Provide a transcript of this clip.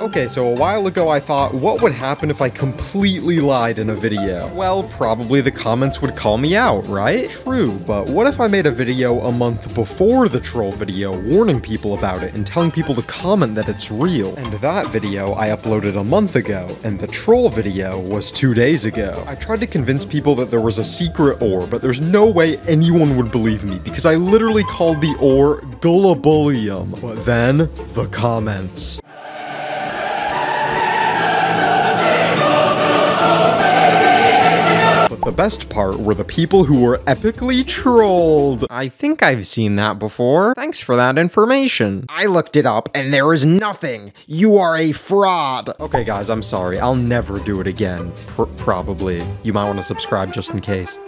Okay, so a while ago I thought, what would happen if I completely lied in a video? Well, probably the comments would call me out, right? True, but what if I made a video a month before the troll video warning people about it and telling people to comment that it's real? And that video I uploaded a month ago, and the troll video was two days ago. I tried to convince people that there was a secret ore, but there's no way anyone would believe me because I literally called the ore Gullibulium. But then, the comments. The best part were the people who were epically trolled. I think I've seen that before. Thanks for that information. I looked it up and there is nothing. You are a fraud. Okay, guys, I'm sorry. I'll never do it again. Pr probably. You might want to subscribe just in case.